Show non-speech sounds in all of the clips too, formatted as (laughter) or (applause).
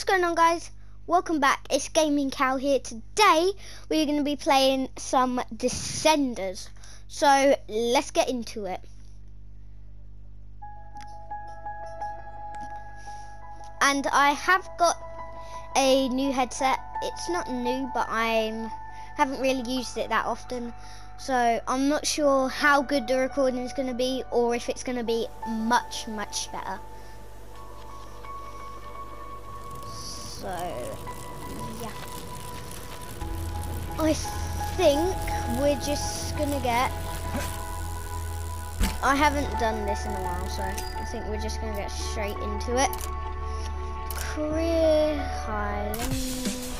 What's going on guys? Welcome back, it's Gaming Cow here. Today we're going to be playing some Descenders. So let's get into it. And I have got a new headset. It's not new but I haven't really used it that often. So I'm not sure how good the recording is going to be or if it's going to be much much better. So, yeah. I think we're just gonna get... I haven't done this in a while, so I think we're just gonna get straight into it. Career Highlands.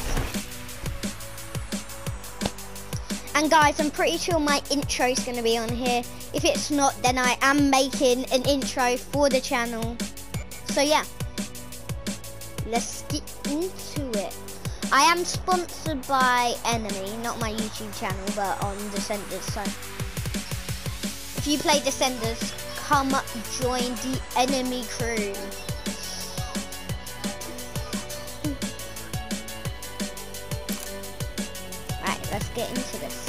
And guys, I'm pretty sure my intro is going to be on here. If it's not, then I am making an intro for the channel. So yeah into it. I am sponsored by Enemy, not my YouTube channel, but on Descenders. So if you play Descenders, come join the Enemy crew. Right, let's get into this.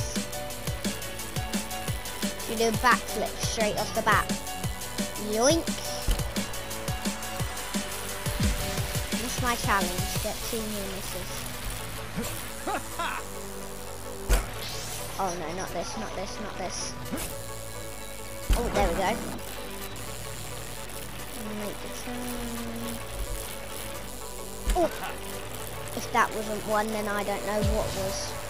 You do a backflip straight off the bat. Yoink. My challenge. Get two near misses. Oh no, not this, not this, not this. Oh, there we go. Oh! If that wasn't one, then I don't know what was.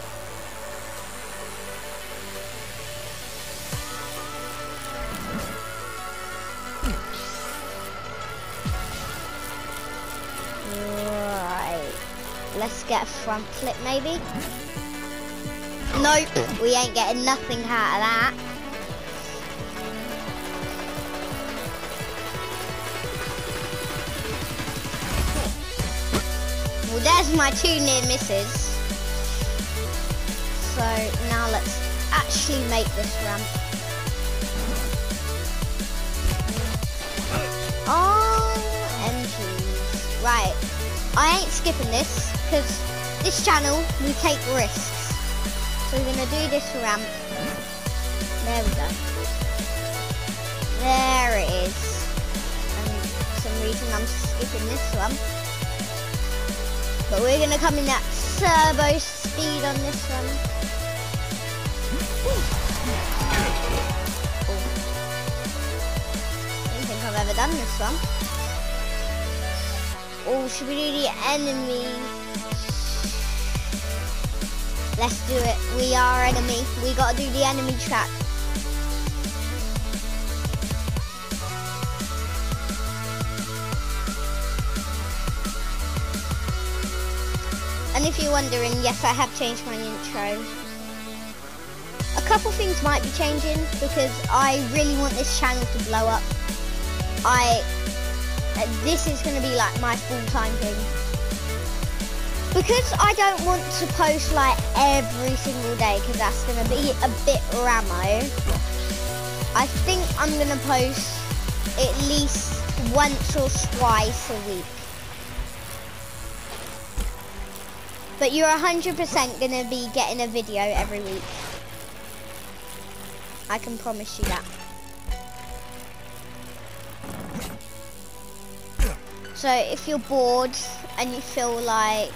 Let's get a front flip maybe. Nope, we ain't getting nothing out of that. Well, there's my two near misses. So now let's actually make this ramp. Oh, MGs. Right, I ain't skipping this because this channel, we take risks. So we're going to do this ramp. There we go. There it is. And for some reason I'm skipping this one. But we're going to come in at turbo speed on this one. Oh. I don't think I've ever done this one. Oh, should we do the enemy? Let's do it. We are enemy. We gotta do the enemy track. And if you're wondering, yes, I have changed my intro. A couple things might be changing because I really want this channel to blow up. I, this is going to be like my full-time thing because I don't want to post like every single day because that's going to be a bit ramo. I think I'm going to post at least once or twice a week. But you're 100% going to be getting a video every week. I can promise you that. So if you're bored and you feel like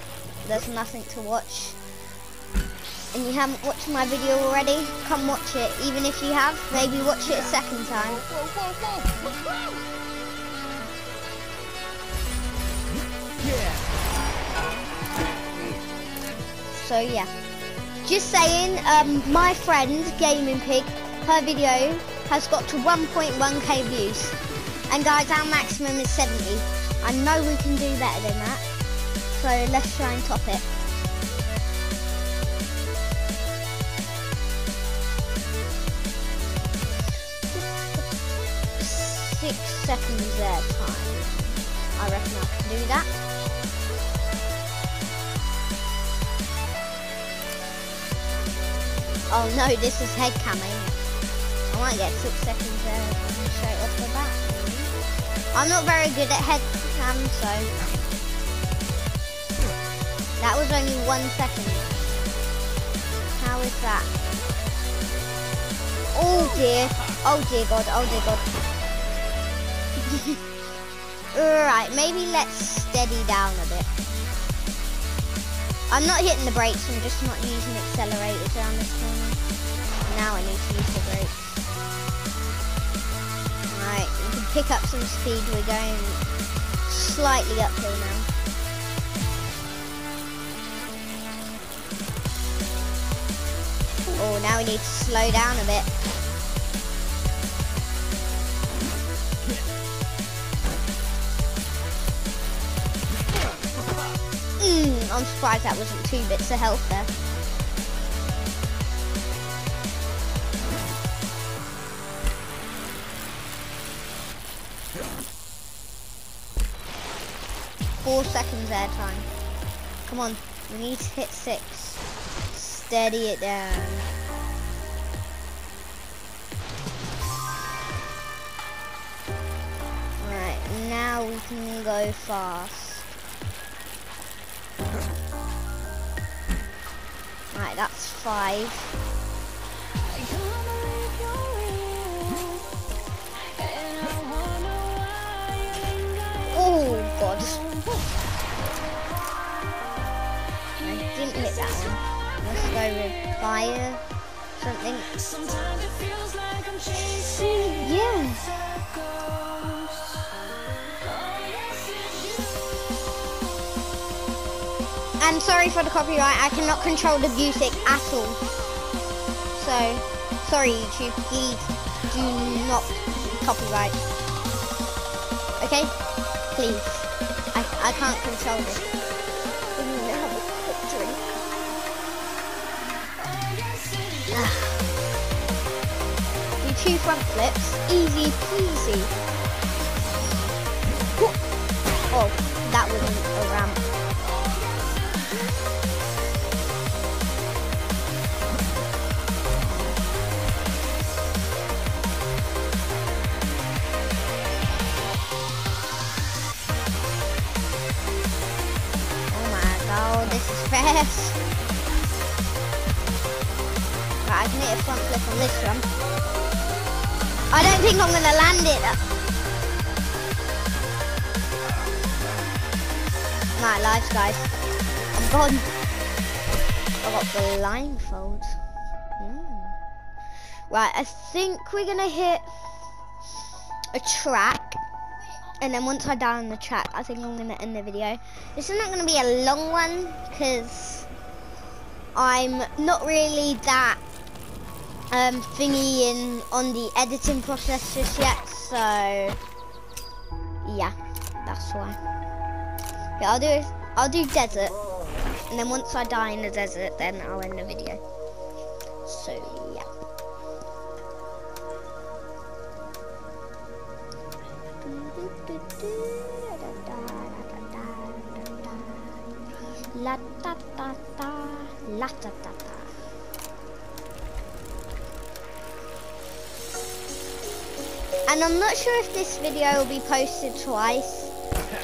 there's nothing to watch and you haven't watched my video already, come watch it. Even if you have, maybe watch it a second time. So yeah. Just saying, um, my friend, Gaming Pig, her video has got to 1.1k views. And guys, our maximum is 70. I know we can do better than that so let's try and top it. Six seconds there time. I reckon I can do that. Oh no, this is head camming. I might get six seconds there straight off the bat. I'm not very good at head so That was only one second. How is that? Oh dear. Oh dear God. Oh dear God. (laughs) Alright, maybe let's steady down a bit. I'm not hitting the brakes, I'm just not using accelerators around this corner. Now I need to use the brakes. Alright, we can pick up some speed. We're going slightly uphill now. Oh, now we need to slow down a bit. Mm, I'm surprised that wasn't two bits of health there. Four seconds air time. Come on, we need to hit six. Steady it down. Alright, now we can go fast. Right, that's five. Let's go with fire. Something. Sometimes it feels like I'm chasing Yeah. I'm sorry for the copyright. I cannot control the music at all. So, sorry YouTube. Please do not copyright. Okay? Please. I, I can't control this. Two front flips. Easy peasy. Oh, that wasn't a ramp. Oh my god, this is fast. Right, I hit a front flip on this one. I don't think I'm gonna land it. My life, guys. I'm gone. I got the blindfold. Mm. Right, I think we're gonna hit a track. And then once I die on the track, I think I'm to end the video. This is not to be a long one because I'm not really that um, thingy in on the editing process just yet. So yeah, that's why. Yeah, I'll do I'll do desert, and then once I die in the desert, then I'll end the video. So yeah. La ta ta ta, la ta ta ta. And I'm not sure if this video will be posted twice,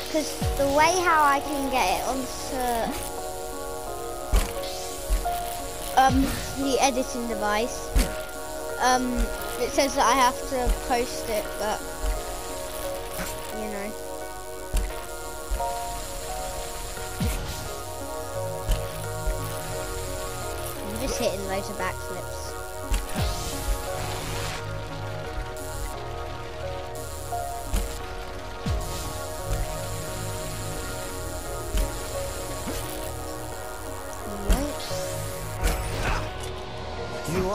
because the way how I can get it onto um, the editing device, um, it says that I have to post it, but you know. I'm just hitting loads of backflips.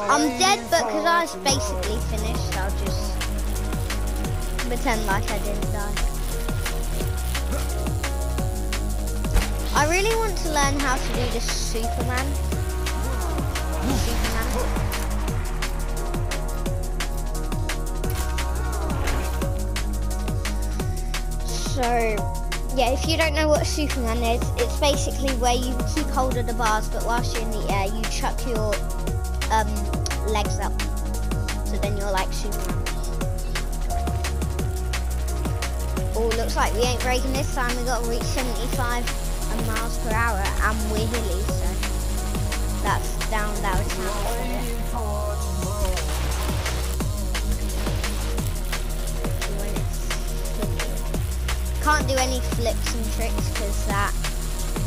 I'm dead, but because I was basically finished, I'll just pretend like I didn't die. I really want to learn how to do the Superman. Superman. So, yeah, if you don't know what Superman is, it's basically where you keep hold of the bars, but whilst you're in the air, you chuck your um, legs up. So then you're like Superman. Oh, looks like we ain't breaking this time. We got to reach 75. Miles per hour and we're hilly, so that's down it's hilly. Can't do any flips and tricks because that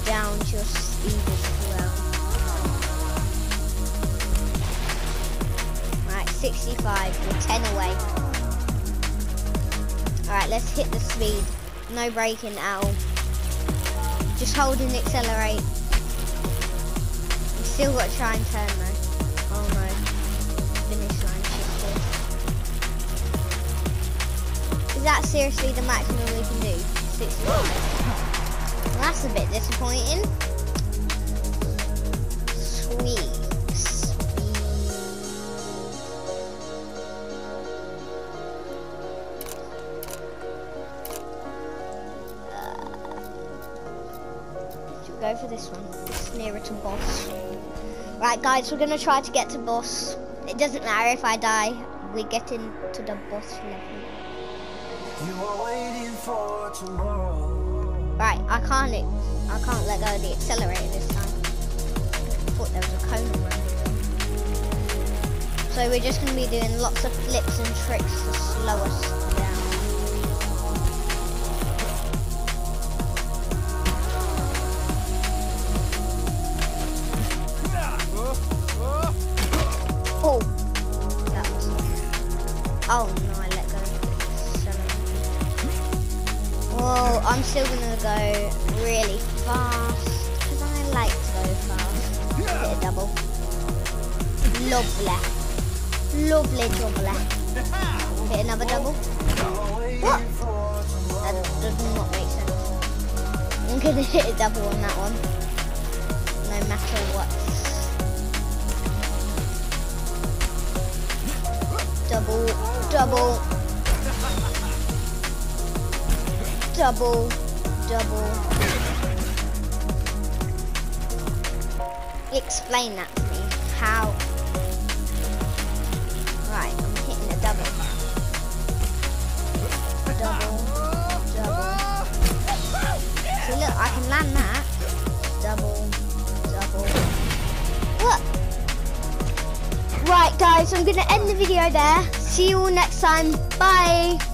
downs your speed 65, we're 10 away. Alright, let's hit the speed. No braking at all. Just hold and accelerate. We still got to try and turn though. Oh no. Finish line shifted. Is that seriously the maximum we can do? 65. Well, that's a bit disappointing. This one. It's nearer to boss. Right, guys, we're gonna try to get to boss. It doesn't matter if I die. We get into the boss level. You are waiting for tomorrow. Right, I can't. I can't let go of the accelerator this time. Thought there was a cone around it. So we're just gonna be doing lots of flips and tricks to slow us Oh no, I let go. Well, I'm still gonna go really fast because I like to go fast. Hit a double. Lovely. Lovely double. Hit another double. What? That does not make sense. I'm gonna hit a double on that one. No matter what. Double, double. double, double. Explain that to me. How? I'm going to end the video there. See you all next time. Bye.